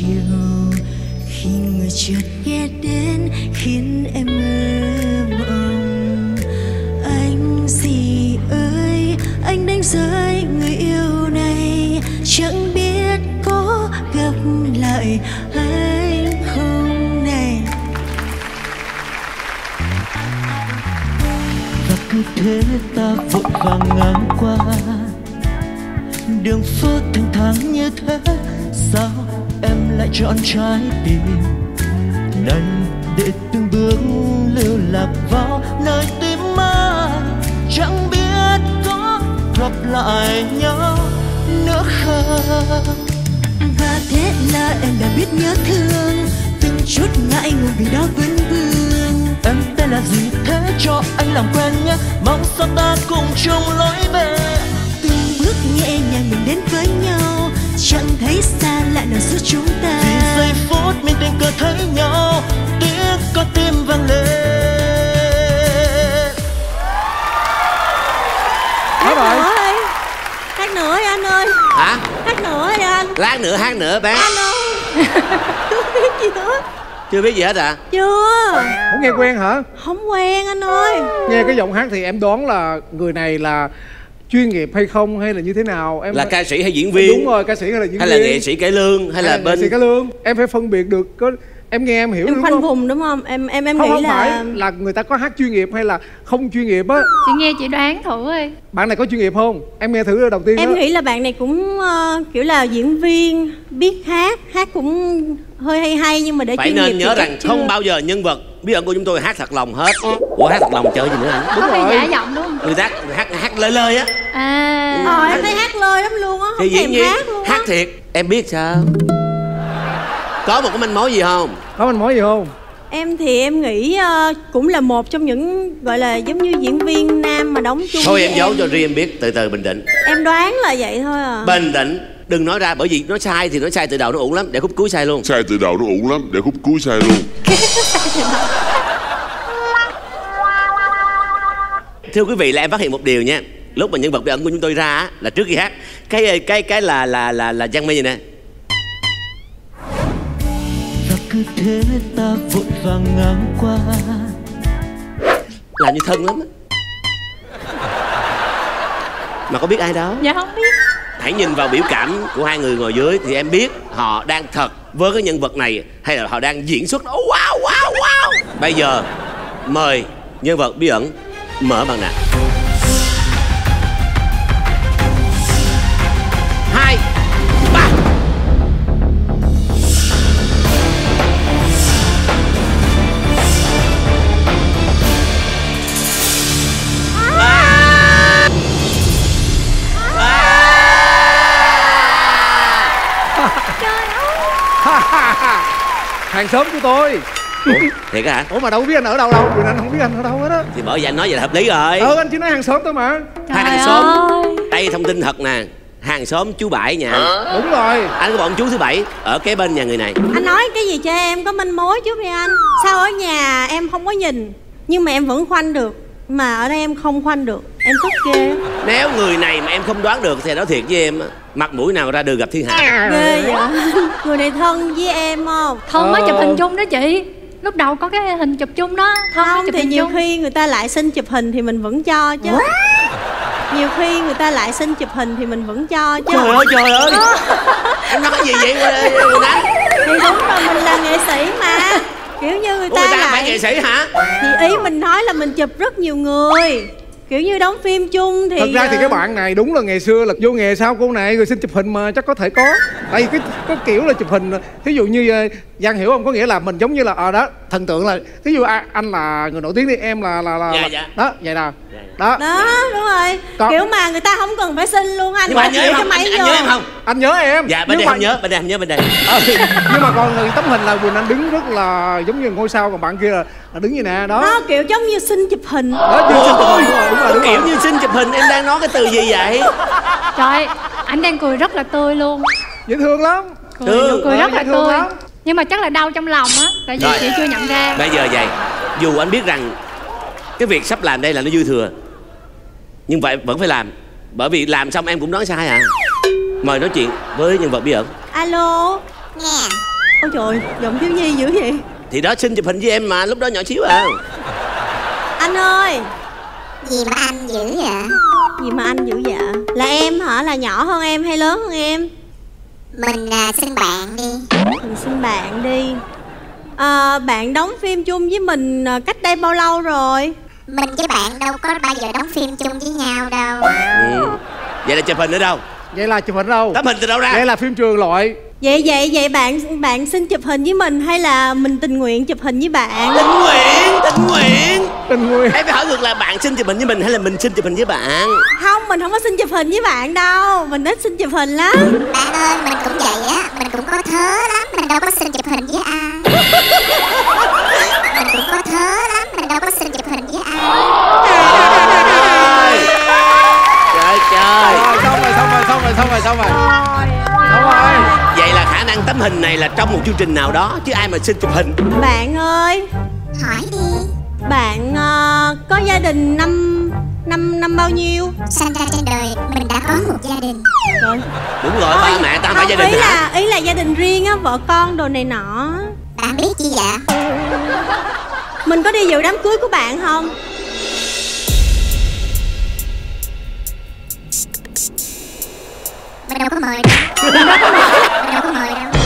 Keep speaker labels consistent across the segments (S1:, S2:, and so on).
S1: chiều. Khi người chợt ghé đến, khiến em mơ mộng. Anh gì ơi, anh đánh rơi người yêu này? Chẳng biết có gặp lại hay không này?
S2: Và cứ thế ta vội vàng ngang qua đường phố thênh thang như thế sao em lại chọn trái tim? Đành để từng bước lưu lạc vào nơi tim mơ chẳng biết có gặp lại nhau nữa không?
S1: Và thế là em đã biết nhớ thương từng chút ngại ngùng vì đó vấn vương.
S2: Em tên là gì thế cho anh làm quen nhé? Mong sao ta cùng chung lối
S1: nào giữa chúng ta.
S2: Vì giây phút mình tình cờ thấy nhau tiếng con tim vang lên.
S3: Hát nữa ơi Hát nữa đi anh ơi.
S4: Hả?
S3: Hát nữa đi anh.
S4: Lát nữa hát nữa bé.
S3: Anh ơi. Không biết gì hết.
S4: Chưa biết gì hết à
S3: Chưa.
S5: Không nghe quen hả?
S3: Không quen anh ơi.
S5: Nghe cái giọng hát thì em đoán là người này là chuyên nghiệp hay không hay là như thế nào? Em
S4: là ca sĩ hay diễn viên?
S5: Đúng rồi ca sĩ hay là diễn
S4: hay
S5: viên?
S4: là nghệ sĩ cải lương hay là
S5: nghệ
S4: bên
S5: sĩ cải lương. Em phải phân biệt được có em nghe em hiểu
S3: Em
S5: đúng
S3: khoanh
S5: không?
S3: vùng đúng không? Em em em
S5: không
S3: nghĩ
S5: không
S3: là
S5: phải là người ta có hát chuyên nghiệp hay là không chuyên nghiệp á.
S6: Chị nghe chị đoán thử đi
S5: bạn này có chuyên nghiệp không? Em nghe thử đầu tiên
S3: Em
S5: đó.
S3: nghĩ là bạn này cũng ờ, kiểu là diễn viên Biết hát Hát cũng hơi hay hay Nhưng mà để
S4: phải
S3: chuyên nghiệp
S4: nên
S3: thì
S4: nhớ rằng
S3: chưa.
S4: không bao giờ nhân vật bí ẩn của chúng tôi hát thật lòng hết. Ủa hát thật lòng chơi gì nữa anh?
S6: Có bị giả giọng đúng không?
S4: Người ta hát hát lơi lơi á
S6: à.
S3: Ờ em thấy hát lơi lắm luôn á Không thèm hát luôn
S4: hát thiệt em biết sao? Có một cái manh mối gì không?
S5: Có anh nói gì không?
S3: Em thì em nghĩ ờ, cũng là một trong những gọi là giống như diễn viên nam mà đóng chung
S4: thôi em giấu cho riêng biết từ từ bình tĩnh.
S3: Em đoán là vậy thôi à.
S4: Bình tĩnh đừng nói ra bởi vì nó sai thì nó sai từ đầu nó uổng lắm để khúc cuối sai luôn.
S7: Sai từ đầu nó uổng lắm Để khúc cuối sai luôn.
S4: Thưa quý vị là em phát hiện một điều nha lúc mà nhân vật bí ẩn của chúng tôi ra á, là trước khi hát cái cái cái là là là là Giang Mê gì nè.
S2: Và cứ thế ta vội vàng ngang qua.
S4: Làm như thân lắm á. Mà có biết ai đâu
S6: dạ không biết.
S4: Hãy nhìn vào biểu cảm của hai người ngồi dưới thì em biết họ đang thật với cái nhân vật này hay là họ đang diễn xuất. Oh, wow wow wow. Bây giờ mời nhân vật bí ẩn mở màn nạ
S5: hàng xóm của tôi.
S4: Ủa, thiệt hả?
S5: Ủa mà đâu biết anh ở đâu đâu? Quỳnh anh không biết anh ở đâu hết á.
S4: Thì bởi vì anh nói vậy là hợp lý rồi.
S5: Ờ anh chỉ nói hàng xóm thôi mà.
S4: Hàng xóm đây thông tin thật nè. Hàng xóm chú bảy nhà anh.
S5: đúng rồi.
S4: Anh có bọn chú thứ bảy ở kế bên nhà người này.
S3: Anh nói cái gì cho em? Có manh mối trước đi anh. Sao ở nhà em không có nhìn Nhưng mà em vẫn khoanh được. Mà ở đây em không khoanh được. Em tức ghê.
S4: Nếu người này mà em không đoán được thì nói thiệt với em á, mặt mũi nào ra đường gặp thiên hạ?
S3: Ghê vậy? Người này thân với em không?
S6: Thân mới chụp
S5: Ờ.
S6: hình chung đó chị. Lúc đầu có cái hình chụp chung đó. Thân
S3: Không
S6: chụp
S3: thì
S6: hình
S3: nhiều
S6: chung.
S3: khi người ta lại xin chụp hình thì mình vẫn cho chứ. Nhiều khi người ta lại xin chụp hình thì mình vẫn cho chứ.
S4: Trời ơi trời ơi! Em nói cái gì vậy? Quỳnh Anh
S3: Thì đúng rồi mình là nghệ sĩ mà. Kiểu như người
S4: Ủa,
S3: ta,
S4: người ta
S3: lại
S4: phải nghệ sĩ hả?
S3: Thì ý mình nói là mình chụp rất nhiều người Kiểu như đóng phim chung thì
S5: thật ra thì
S3: ờ,
S5: cái bạn này đúng là ngày xưa là vô nghề sao cô này rồi xin chụp hình mà chắc có thể có. Tại vì cái có kiểu là chụp hình thí dụ như ờ, giang hiểu không? Có nghĩa là mình giống như là ờ đó thần tượng là thí dụ a- anh là người nổi tiếng đi em là là là,
S4: Dạ,
S5: là
S4: dạ.
S5: đó vậy nào. Đó.
S3: Đó đúng rồi.
S5: Còn-
S3: Kiểu mà người ta không cần phải xin luôn anh
S4: nhưng mà anh nhớ em
S3: cái
S4: không anh, anh nhớ em không?
S5: Anh nhớ em.
S4: Dạ bên
S5: Nhưng
S4: đây
S5: mà-
S4: không nhớ bên đây không nhớ bên đây.
S5: Ờ, nhưng mà còn tấm hình là quỳnh anh đứng rất là giống như ngôi sao còn bạn kia là, là đứng như nè đó.
S3: Nó kiểu giống như xin chụp hình.
S5: Đó xin chụp hình. đúng rồi đúng rồi đúng
S4: kiểu
S5: rồi.
S4: như xin chụp hình em đang nói cái từ gì vậy?
S6: Trời anh đang cười rất là tươi luôn.
S5: Dễ thương lắm.
S6: Cười
S4: Ừ,
S6: nụ cười
S5: ờ,
S6: rất là
S5: thương
S6: tươi.
S5: lắm.
S6: nhưng mà chắc là đau trong lòng á tại vì
S4: Rồi.
S6: chị chưa nhận ra.
S4: Bây giờ vậy dù anh biết rằng cái việc sắp làm đây là nó dư thừa nhưng vậy vẫn phải làm. Bởi vì làm xong em cũng đoán sai à. Mời nói chuyện với nhân vật bí ẩn.
S3: Alo.
S8: Nghe
S3: ôi trời giọng thiếu nhi dữ vậy
S4: thì đó xin chụp hình với em mà lúc đó nhỏ xíu à.
S3: Anh ơi.
S8: Gì mà anh dữ vậy?
S3: Gì mà anh dữ vậy? Là em hả? Là nhỏ hơn em hay lớn hơn em?
S8: Mình à, xin bạn đi.
S3: Mình xin bạn đi. À, bạn đóng phim chung với mình à, cách đây bao lâu rồi?
S8: Mình với bạn đâu có bao giờ đóng phim chung với nhau đâu.
S4: Ừ. vậy là chụp hình ở đâu?
S5: Vậy là chụp hình đâu?
S4: Tấm hình từ đâu ra?
S5: Vậy là phim trường loại
S3: vậy vậy vậy bạn bạn xin chụp hình với mình hay là mình tình nguyện chụp hình với bạn?
S4: Tình nguyện tình nguyện.
S5: Tình nguyện.
S4: Em phải hỏi ngược là bạn xin chụp hình với mình hay là mình xin chụp hình với bạn?
S3: Không mình không có xin chụp hình với bạn đâu. Mình ít xin chụp hình lắm.
S8: Bạn ơi mình cũng vậy á. Mình cũng có thớ lắm. Mình đâu có
S4: tấm hình này là trong một chương trình nào đó chứ ai mà xin chụp hình?
S3: Bạn ơi.
S8: Hỏi đi.
S3: Bạn ờ, có gia đình năm năm năm bao nhiêu?
S8: Sinh ra trên đời Mình đã có một gia đình.
S3: Rồi
S4: đúng rồi ba mẹ ta phải gia đình
S3: ý
S4: hả?
S3: là ý là gia đình riêng á vợ con đồ này nọ.
S8: Bạn biết chi vậy?
S3: Mình có đi dự đám cưới của bạn không?
S8: Mình đâu có mời đâu. Mình đâu có mời đâu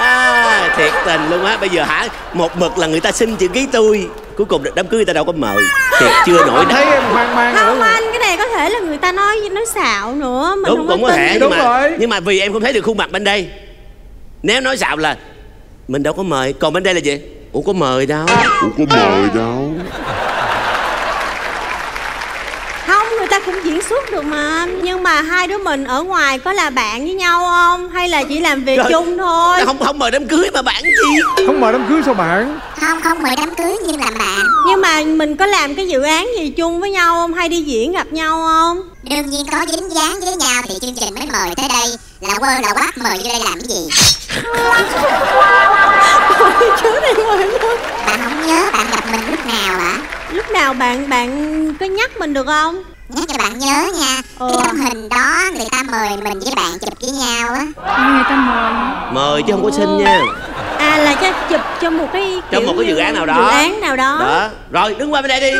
S4: à, thiệt tình luôn á. Bây giờ hả một mực là người ta xin chữ ký tôi. Cuối cùng đám cưới người ta đâu có mời. Thiệt chưa nổi
S5: thấy em hoang mang
S3: không
S5: nữa.
S3: anh cái này có thể là người ta nói nói xạo nữa. Mình
S4: đúng
S3: không
S4: cũng có thể nhưng
S5: Đúng
S4: mà
S5: rồi.
S4: nhưng mà vì em không thấy được khuôn mặt bên đây. Nếu nói xạo là mình đâu có mời. Còn bên đây là gì? Ủa có mời đâu.
S7: Ủa có mời đâu
S3: không người ta cũng diễn xuất được mà. Anh. nhưng mà hai đứa mình ở ngoài có là bạn với nhau không? Hay là chỉ làm việc
S4: Trời,
S3: chung thôi?
S4: không không mời đám cưới mà bạn chi
S5: không mời đám cưới sao bạn?
S8: Không không mời đám cưới nhưng làm bạn.
S3: Nhưng mà mình có làm cái dự án gì chung với nhau không? Hay đi diễn gặp nhau không?
S8: Đương nhiên có dính dáng với nhau thì chương trình mới mời tới đây. Là quơ là quát mời vô đây làm cái gì?
S3: Chú này mời luôn
S8: Bạn không nhớ bạn gặp mình lúc nào hả?
S3: Lúc nào bạn bạn có nhắc mình được không
S8: Nhớ cho bạn nhớ nha
S3: Ờ.
S8: Cái tấm hình đó người ta mời mình với bạn chụp với nhau á.
S6: Người ta mời
S4: mời chứ không có xin nha.
S3: À là cho chụp cho một cái
S4: trong
S3: kiểu
S4: một cái dự án nào đó.
S3: dự án nào đó,
S4: đó. Rồi đứng qua bên đây đi.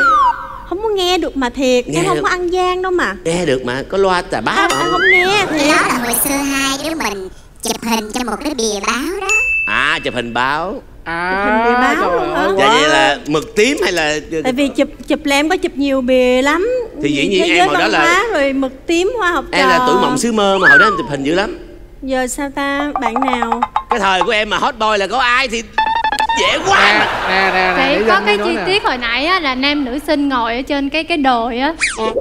S3: Không có nghe được mà thiệt
S4: Nghe
S3: em không
S4: được.
S3: có ăn gian đâu mà.
S4: Nghe được mà có loa tà bá
S3: à, à, không nghe thiệt.
S8: Đó là hồi xưa hai đứa mình chụp hình cho một cái bìa báo đó.
S4: À chụp hình báo.
S5: À
S3: hình bị báo
S5: trời
S3: luôn hả?
S5: ơi,
S4: dạ vậy là mực tím hay là
S3: tại vì chụp chụp là em có chụp nhiều bìa lắm
S4: Thì dĩ nhiên em hồi đó là-
S3: rồi mực tím hoa học trò
S4: em là tuổi mộng xứ mơ mà hồi đó em chụp hình dữ lắm.
S3: Giờ sao ta? Bạn nào?
S4: Cái thời của em mà hot boy là có ai thì dễ quá.
S5: Nè nè nè nè
S6: Chị
S5: để
S6: có cái chi
S5: nè.
S6: tiết hồi nãy á, là nam nữ sinh ngồi ở trên cái cái đồi á.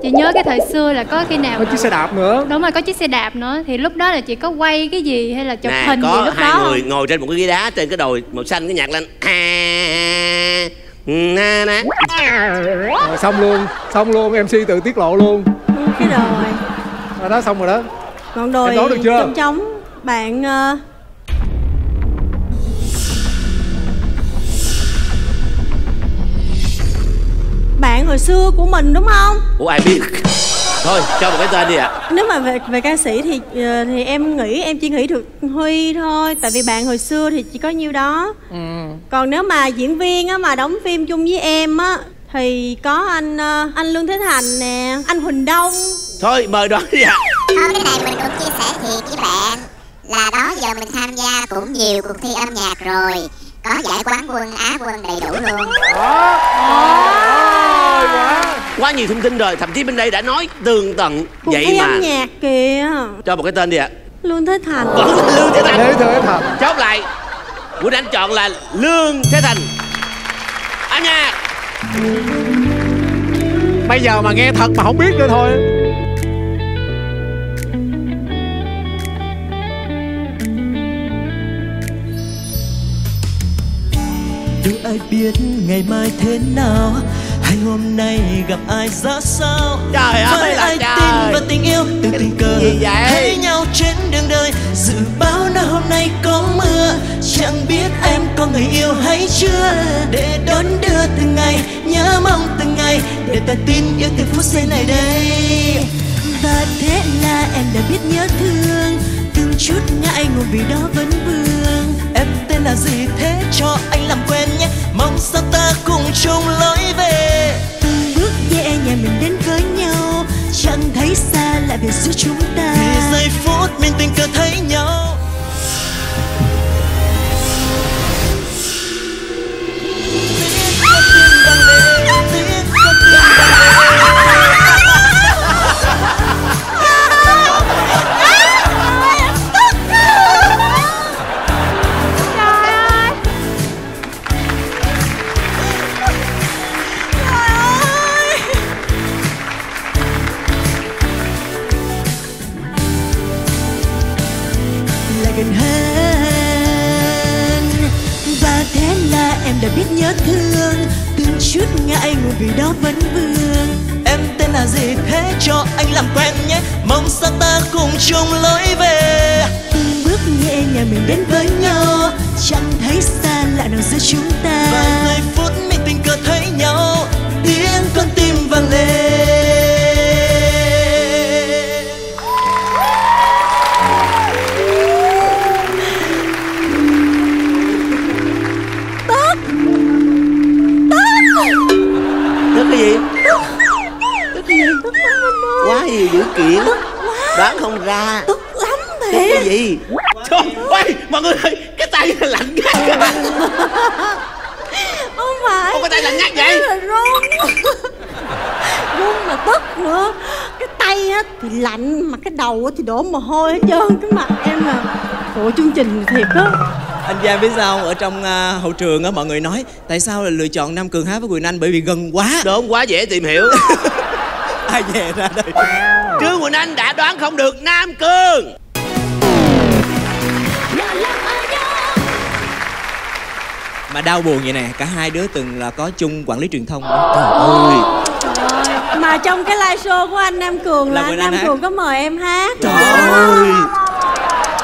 S6: Chị nhớ cái thời xưa là có khi nào
S5: có chiếc xe đạp nữa.
S6: Đúng rồi có chiếc xe đạp nữa. Thì lúc đó là chị có quay cái gì hay là chụp
S4: nè
S6: hình gì
S4: có
S6: lúc
S4: hai
S6: đó
S4: người
S6: không?
S4: ngồi trên một cái ghế đá trên cái đồi màu xanh cái nhạc lên. à, na, na.
S5: rồi xong luôn. Xong luôn mc tự tiết lộ luôn.
S3: Cái đồi.
S5: Rồi đó xong rồi đó.
S3: Còn đồi
S5: được chưa?
S3: trống trống. Bạn ờ, bạn hồi xưa của mình đúng không?
S4: Ủa ai biết thôi cho một cái tên đi ạ.
S3: Nếu mà về về ca sĩ thì ờ, thì em nghĩ em chỉ nghĩ được huy thôi tại vì bạn hồi xưa thì chỉ có nhiêu đó.
S5: Ừ.
S3: còn nếu mà diễn viên á mà đóng phim chung với em á thì có anh ờ, anh lương thế thành nè anh huỳnh đông.
S4: Thôi mời đoán đi ạ.
S8: Thôi cái này mình cũng chia sẻ thiệt với bạn Là đó giờ mình tham gia cũng nhiều cuộc thi âm nhạc rồi Có giải quán quân, á quân đầy đủ luôn
S4: quá nhiều thông tin rồi thậm chí bên đây đã nói tường tận
S3: cuộc
S4: vậy
S3: thi
S4: mà.
S3: âm nhạc kìa.
S4: Cho một cái tên đi ạ.
S3: Lương thế thành.
S4: Vẫn là lương thế thành.
S5: Thế thôi thật
S4: chốt lại. Quỳnh Anh chọn là Lương Thế Thành. Âm nhạc.
S5: Bây giờ mà nghe thật mà không biết nữa thôi.
S2: Đâu ai biết ngày mai thế nào hôm nay gặp ai ra sao?
S4: Trời ơi là
S2: ai
S4: trời.
S2: tin vào tình yêu từ tình cờ?
S4: Gì vậy?
S2: thấy nhau trên đường đời dự báo là hôm nay có mưa. Chẳng biết em có người yêu hay chưa? Để đón đưa từng ngày nhớ mong từng ngày. Để ta tin yêu từ phút giây này đây.
S1: Và thế là em đã biết nhớ thương. Chút ngại ngùng vì đó vẫn vương.
S2: Em tên là gì? Thế cho anh làm quen nhé. Mong sao ta cùng chung lối
S1: xa lại về
S2: vì
S1: đó vẫn vương.
S2: Em tên là gì thế? Cho anh làm quen nhé. Mong sao ta cùng chung lối về.
S1: Từng bước nhẹ nhàng mình đến với nhau. Chẳng thấy xa lạ nào giữa chúng ta.
S4: Mọi người ơi, cái tay lạnh ngắt kìa.
S1: không phải.
S4: Cái tay lạnh ngắt vậy?
S1: là run run mà tức nữa. Cái tay á thì lạnh mà cái đầu á thì đổ mồ hôi hết trơn. Cái mặt em là phụ chương trình thiệt á.
S2: Anh Giang biết sao Ở trong à, hậu trường á mọi người nói Tại sao là lựa chọn Nam Cường hát với Quyền Anh? Bởi vì gần quá.
S4: Đúng quá dễ tìm hiểu.
S2: Ai về ra đây.
S4: Trương Quỳnh Anh đã đoán không được Nam Cương
S2: Mà đau buồn vậy nè Cả hai đứa từng là có chung quản lý truyền thông
S4: Ôi
S3: mà trong cái live show của anh Nam Cường là,
S2: Là
S3: Anh Nam
S2: hát.
S3: Cường có mời em hát.
S4: Trời ơi.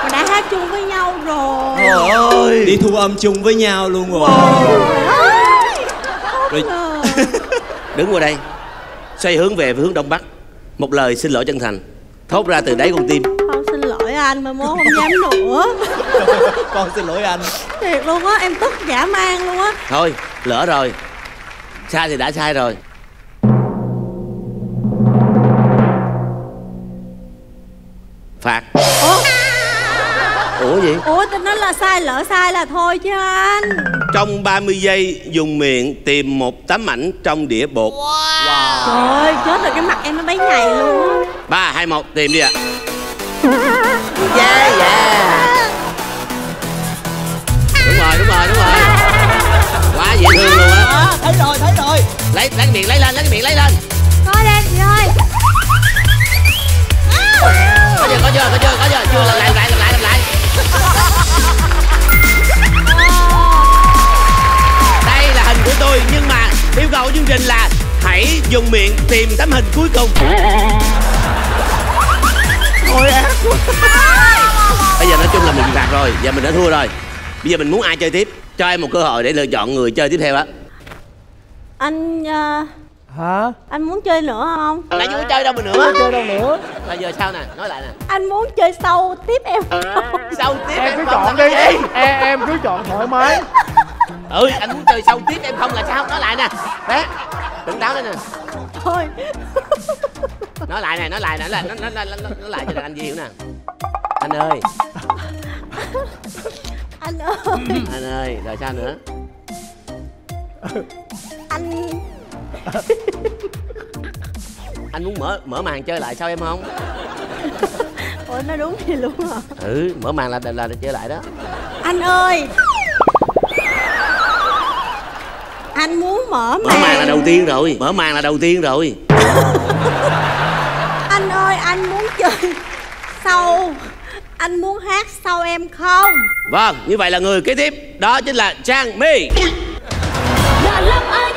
S3: Mà đã hát chung với nhau rồi.
S4: Trời ơi.
S2: Đi thu âm chung với nhau luôn rồi. Rồi.
S4: Đứng qua đây. Xoay hướng về hướng đông bắc. Một lời xin lỗi chân thành. Thốt ra từ đáy con tim.
S3: Con xin lỗi anh mà mốt không dám nữa.
S2: Con xin lỗi anh
S3: thiệt luôn á em tức dã man luôn á.
S4: Thôi lỡ rồi. Sai thì đã sai rồi. Phạt. Ủa? Gì?
S3: Ủa tôi nói là sai lỡ sai là thôi chứ anh.
S4: Trong 30 giây dùng miệng tìm một tấm ảnh trong đĩa bột.
S3: Trời ơi chết rồi cái mặt em nó bấy ngày luôn á.
S4: 3, 2, 1 tìm đi ạ. Yeah yeah. Đúng rồi đúng rồi đúng rồi. Quá dễ thương luôn á.
S2: À, Thấy rồi thấy rồi.
S4: Lấy lấy cái miệng lấy lên lấy cái miệng lấy lên.
S3: Coi đây chị ơi.
S4: Có chưa có chưa có chưa có chưa Chưa làm lại làm lại làm lại làm lại. Đây là hình của tôi nhưng mà yêu cầu của chương trình là hãy dùng miệng tìm tấm hình cuối cùng. Thôi ác quá Bây giờ nói chung là mình phạt rồi Giờ mình đã thua rồi Bây giờ mình muốn ai chơi tiếp? Cho em một cơ hội để lựa chọn người chơi tiếp theo á.
S3: Anh ờ,
S5: hả?
S3: anh muốn chơi nữa không?
S4: Nãy chưa có chơi đâu mà nữa.
S5: Chơi đâu nữa.
S4: Bây giờ sao nè Nói lại nè.
S3: Anh muốn chơi sâu tiếp em. Không
S4: Sau tiếp
S5: em cứ
S4: không
S5: chọn đi.
S4: gì?
S5: em, em cứ chọn thoải mái.
S4: Ừ anh muốn chơi sau tiếp em không là sao? Nói lại nè. Đấy Tỉnh táo lên nè.
S3: Thôi.
S4: Nói lại nè Nói lại nè Nói, nói, nói, nói, nói, nói lại cho đàn anh Di hiểu nè. Anh ơi
S3: anh ơi.
S4: Anh ơi Rồi sao nữa?
S3: Anh.
S4: Anh muốn mở mở màn chơi lại sao em không?
S3: Ủa nó đúng thì luôn hả
S4: Ừ mở màn là là, là, chơi lại đó.
S3: Anh ơi. Anh muốn mở
S4: Mở màn. là
S3: màn
S4: đầu tiên rồi Mở màn là đầu tiên rồi.
S3: Anh ơi anh muốn chơi sâu anh muốn hát sau em không?
S4: Vâng như vậy là người kế tiếp Đó chính là Trang My.
S3: Đã lắm ai